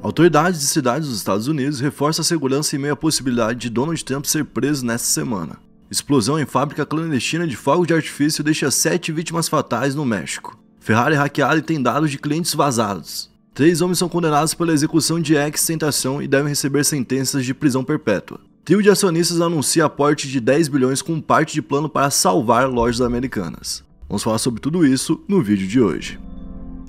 Autoridades de cidades dos Estados Unidos reforçam a segurança em meio à possibilidade de Donald Trump ser preso nesta semana. Explosão em fábrica clandestina de fogos de artifício deixa sete vítimas fatais no México. Ferrari hackeada e tem dados de clientes vazados. Três homens são condenados pela execução de ex-tentação e devem receber sentenças de prisão perpétua. Trio de acionistas anuncia aporte de 10 bilhões com parte de plano para salvar lojas americanas. Vamos falar sobre tudo isso no vídeo de hoje.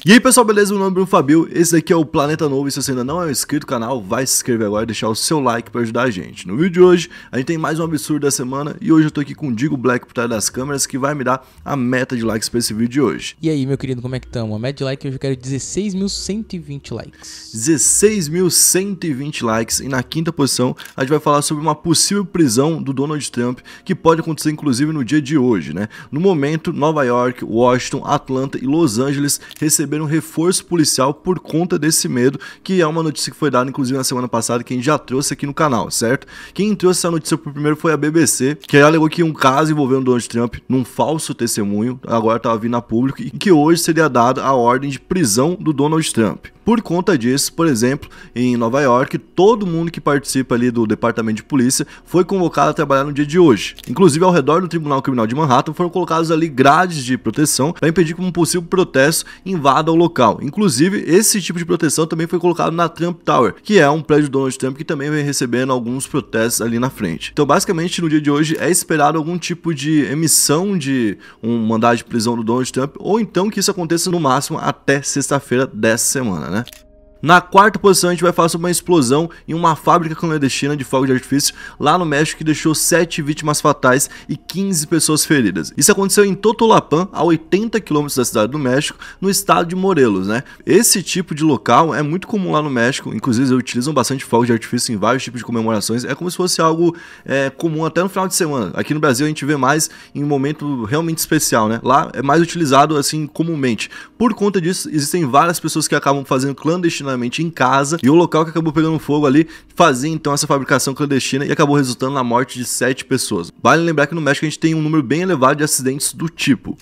E aí pessoal, beleza? Meu nome é Bruno Fabio, esse daqui é o Planeta Novo e se você ainda não é inscrito no canal, vai se inscrever agora e deixar o seu like para ajudar a gente. No vídeo de hoje, a gente tem mais um absurdo da semana e hoje eu tô aqui com o Digo Black por trás das câmeras que vai me dar a meta de likes para esse vídeo de hoje. E aí, meu querido, como é que estamos? A meta de like hoje eu quero 16.120 likes. 16.120 likes e na quinta posição a gente vai falar sobre uma possível prisão do Donald Trump que pode acontecer inclusive no dia de hoje, né? No momento, Nova York, Washington, Atlanta e Los Angeles receberam receberam reforço policial por conta desse medo, que é uma notícia que foi dada inclusive na semana passada, que a gente já trouxe aqui no canal, certo? Quem trouxe essa notícia por primeiro foi a BBC, que alegou que um caso envolvendo Donald Trump num falso testemunho, agora estava vindo a público, e que hoje seria dada a ordem de prisão do Donald Trump. Por conta disso, por exemplo, em Nova York, todo mundo que participa ali do departamento de polícia foi convocado a trabalhar no dia de hoje. Inclusive, ao redor do Tribunal Criminal de Manhattan foram colocados ali grades de proteção para impedir que um possível protesto invada o local. Inclusive, esse tipo de proteção também foi colocado na Trump Tower, que é um prédio do Donald Trump que também vem recebendo alguns protestos ali na frente. Então, basicamente, no dia de hoje é esperado algum tipo de emissão de um mandado de prisão do Donald Trump, ou então que isso aconteça no máximo até sexta-feira dessa semana, né? а? Na quarta posição, a gente vai falar sobre uma explosão em uma fábrica clandestina de fogos de artifício lá no México que deixou 7 vítimas fatais e 15 pessoas feridas. Isso aconteceu em Totolapan, a 80 quilômetros da cidade do México, no estado de Morelos, né? Esse tipo de local é muito comum lá no México, inclusive eles utilizam bastante fogos de artifício em vários tipos de comemorações, é como se fosse algo é, comum até no final de semana. Aqui no Brasil a gente vê mais em um momento realmente especial, né? Lá é mais utilizado assim comumente. Por conta disso, existem várias pessoas que acabam fazendo clandestinamente em casa e o local que acabou pegando fogo ali fazia então essa fabricação clandestina e acabou resultando na morte de sete pessoas. Vale lembrar que no México a gente tem um número bem elevado de acidentes do tipo.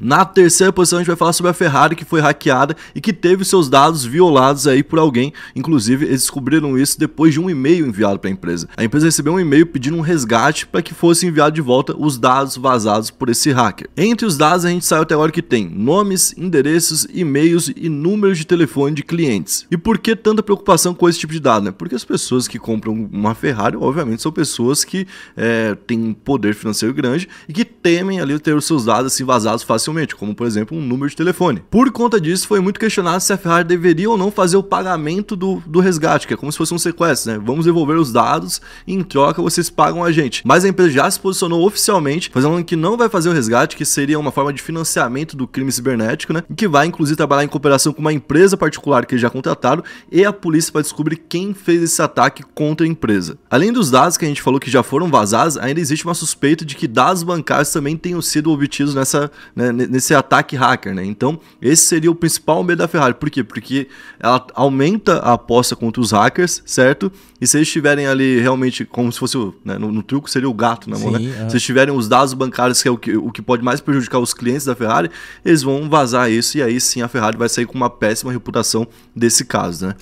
Na terceira posição a gente vai falar sobre a Ferrari que foi hackeada e que teve seus dados violados aí por alguém. Inclusive, eles descobriram isso depois de um e-mail enviado para a empresa. A empresa recebeu um e-mail pedindo um resgate para que fosse enviado de volta os dados vazados por esse hacker. Entre os dados a gente saiu até agora que tem nomes, endereços, e-mails e números de telefone de clientes. E por que tanta preocupação com esse tipo de dado? Né? Porque as pessoas que compram uma Ferrari, obviamente, são pessoas que é, têm um poder financeiro grande e que temem ali ter os seus dados assim vazados facilmente facilmente, como por exemplo um número de telefone. Por conta disso, foi muito questionado se a Ferrari deveria ou não fazer o pagamento do, do resgate, que é como se fosse um sequestro, né? Vamos devolver os dados e em troca vocês pagam a gente. Mas a empresa já se posicionou oficialmente, fazendo que não vai fazer o resgate, que seria uma forma de financiamento do crime cibernético, né? E que vai inclusive trabalhar em cooperação com uma empresa particular que eles já contrataram e a polícia para descobrir quem fez esse ataque contra a empresa. Além dos dados que a gente falou que já foram vazados, ainda existe uma suspeita de que dados bancários também tenham sido obtidos nessa, né, nesse ataque hacker, né? Então, esse seria o principal medo da Ferrari. Por quê? Porque ela aumenta a aposta contra os hackers, certo? E se eles estiverem ali realmente, como se fosse, né, no, no truco seria o gato na mão, né? É. Se eles tiverem os dados bancários, que é o que, o que pode mais prejudicar os clientes da Ferrari, eles vão vazar isso e aí sim a Ferrari vai sair com uma péssima reputação desse caso, né?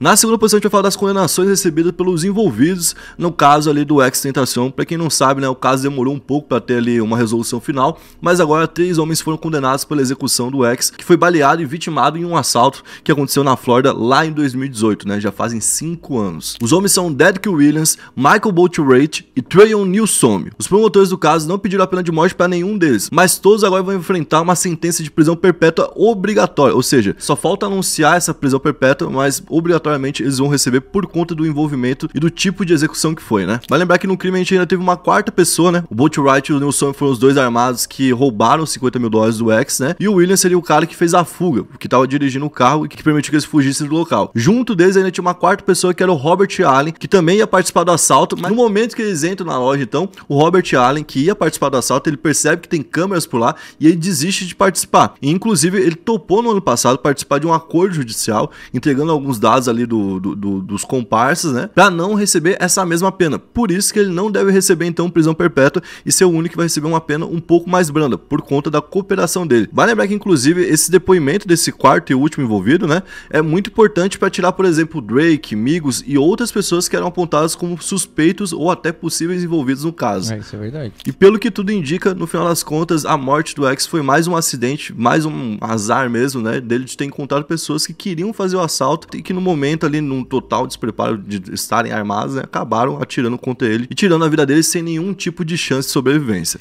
Na segunda posição a gente vai falar das condenações recebidas pelos envolvidos no caso ali do ex-tentação. Para quem não sabe, né, o caso demorou um pouco para ter ali uma resolução final, mas agora três homens foram condenados pela execução do ex, que foi baleado e vitimado em um assalto que aconteceu na Flórida lá em 2018, né? Já fazem cinco anos. Os homens são Dedrick Williams, Michael Boatwright e Trayon Newsom. Os promotores do caso não pediram a pena de morte para nenhum deles, mas todos agora vão enfrentar uma sentença de prisão perpétua obrigatória, ou seja, só falta anunciar essa prisão perpétua, mas obrigatória obrigatoriamente eles vão receber por conta do envolvimento e do tipo de execução que foi, né? Vai lembrar que no crime a gente ainda teve uma quarta pessoa, né? O Boatwright e o Nilson foram os dois armados que roubaram 50 mil dólares do ex, né? E o William seria o cara que fez a fuga, que estava dirigindo o carro e que permitiu que eles fugissem do local. Junto deles ainda tinha uma quarta pessoa que era o Robert Allen, que também ia participar do assalto, mas no momento que eles entram na loja, então, o Robert Allen, que ia participar do assalto, ele percebe que tem câmeras por lá e ele desiste de participar. E, inclusive, ele topou no ano passado participar de um acordo judicial, entregando alguns dados ali ali do, do, do, dos comparsas, né? Pra não receber essa mesma pena. Por isso que ele não deve receber, então, prisão perpétua e ser o único que vai receber uma pena um pouco mais branda, por conta da cooperação dele. Vai lembrar que, inclusive, esse depoimento desse quarto e último envolvido, né? É muito importante para tirar, por exemplo, Drake, Migos e outras pessoas que eram apontadas como suspeitos ou até possíveis envolvidos no caso. É, isso é verdade. E pelo que tudo indica, no final das contas, a morte do X foi mais um acidente, mais um azar mesmo, né? Dele de ter encontrado pessoas que queriam fazer o assalto e que no momento ali, num total despreparo de estarem armados, né, acabaram atirando contra ele e tirando a vida dele sem nenhum tipo de chance de sobrevivência.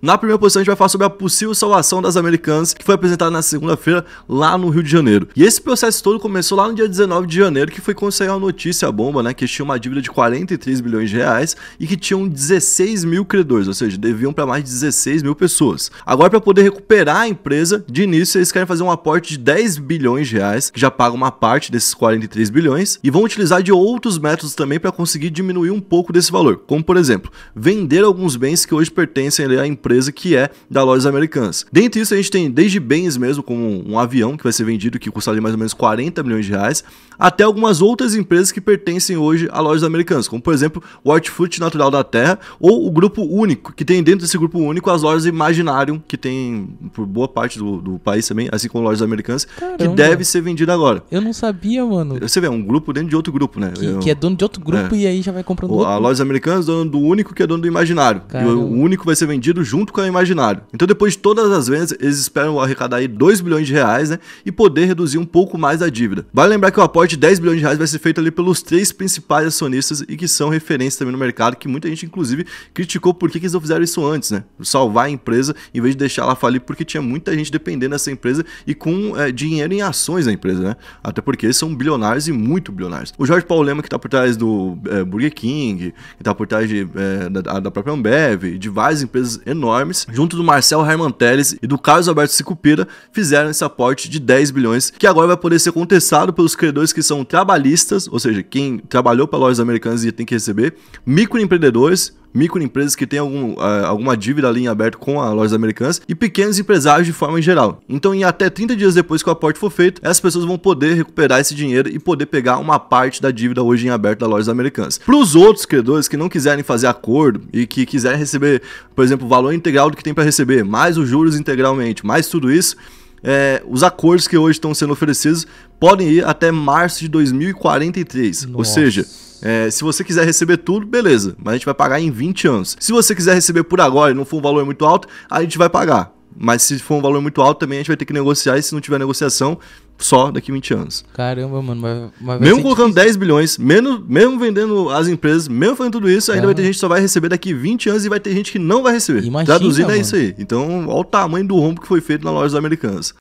Na primeira posição, a gente vai falar sobre a possível salvação das americanas, que foi apresentada na segunda-feira lá no Rio de Janeiro. E esse processo todo começou lá no dia 19 de janeiro, que foi quando saiu a notícia bomba, né? Que tinha uma dívida de 43 bilhões de reais e que tinham 16 mil credores, ou seja, deviam para mais de 16 mil pessoas. Agora, para poder recuperar a empresa, de início, eles querem fazer um aporte de 10 bilhões de reais, que já paga uma parte desses 43 bilhões, e vão utilizar de outros métodos também para conseguir diminuir um pouco desse valor, como por exemplo, vender alguns bens que hoje pertencem à empresa empresa que é da Lojas Americanas. Dentre isso, a gente tem desde bens mesmo, como um avião que vai ser vendido, que custa ali mais ou menos 40 milhões de reais, até algumas outras empresas que pertencem hoje a Lojas Americanas, como por exemplo o Hortifruti Natural da Terra ou o Grupo Único, que tem dentro desse Grupo Único as lojas Imaginarium, que tem por boa parte do, do país também, assim como Lojas Americanas, Caramba. que deve ser vendida agora. Eu não sabia, mano. Você vê, é um grupo dentro de outro grupo, né? Que, Eu, que é dono de outro grupo é. e aí já vai comprando o, outro. A Lojas Americanas é dono do Único, que é dono do Imaginário. O Único vai ser vendido junto junto com o imaginário. Então, depois de todas as vendas, eles esperam arrecadar aí 2 bilhões de reais, né? E poder reduzir um pouco mais a dívida. Vale lembrar que o aporte de 10 bilhões de reais vai ser feito ali pelos três principais acionistas e que são referências também no mercado, que muita gente, inclusive, criticou por que, que eles não fizeram isso antes, né? Salvar a empresa em vez de deixar ela falir, porque tinha muita gente dependendo dessa empresa e com é, dinheiro em ações da empresa, né? Até porque eles são bilionários e muito bilionários. O Jorge Paulo Lema, que tá por trás do é, Burger King, que tá por trás de, é, da, da própria Ambev, de várias empresas enormes, junto do Marcel Herman Teles e do Carlos Alberto Sicupira, fizeram esse aporte de 10 bilhões, que agora vai poder ser contestado pelos credores que são trabalhistas, ou seja, quem trabalhou para lojas americanas e tem que receber, microempreendedores, microempresas que têm algum, uh, alguma dívida ali em aberto com as lojas americanas e pequenos empresários de forma geral. Então, em até 30 dias depois que o aporte for feito, essas pessoas vão poder recuperar esse dinheiro e poder pegar uma parte da dívida hoje em aberto da lojas americanas. Para os outros credores que não quiserem fazer acordo e que quiserem receber, por exemplo, o valor integral do que tem para receber, mais os juros integralmente, mais tudo isso, é, os acordos que hoje estão sendo oferecidos podem ir até março de 2043. Nossa. Ou seja, é, se você quiser receber tudo, beleza, mas a gente vai pagar em 20 anos. Se você quiser receber por agora e não for um valor muito alto, a gente vai pagar. Mas se for um valor muito alto, também a gente vai ter que negociar. E se não tiver negociação, só daqui 20 anos. Caramba, mano. Mas, mas mesmo colocando difícil. 10 bilhões, menos, mesmo vendendo as empresas, mesmo fazendo tudo isso, ainda vai ter gente que só vai receber daqui 20 anos e vai ter gente que não vai receber. Imagina, Traduzindo mano. é isso aí. Então, olha o tamanho do rombo que foi feito nas lojas americanas.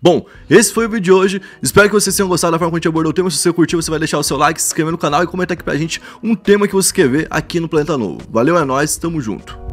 Bom, esse foi o vídeo de hoje. Espero que vocês tenham gostado da forma como a gente abordou o tema. Se você curtiu, você vai deixar o seu like, se inscrever no canal e comentar aqui pra gente um tema que você quer ver aqui no Planeta Novo. Valeu, é nóis, tamo junto.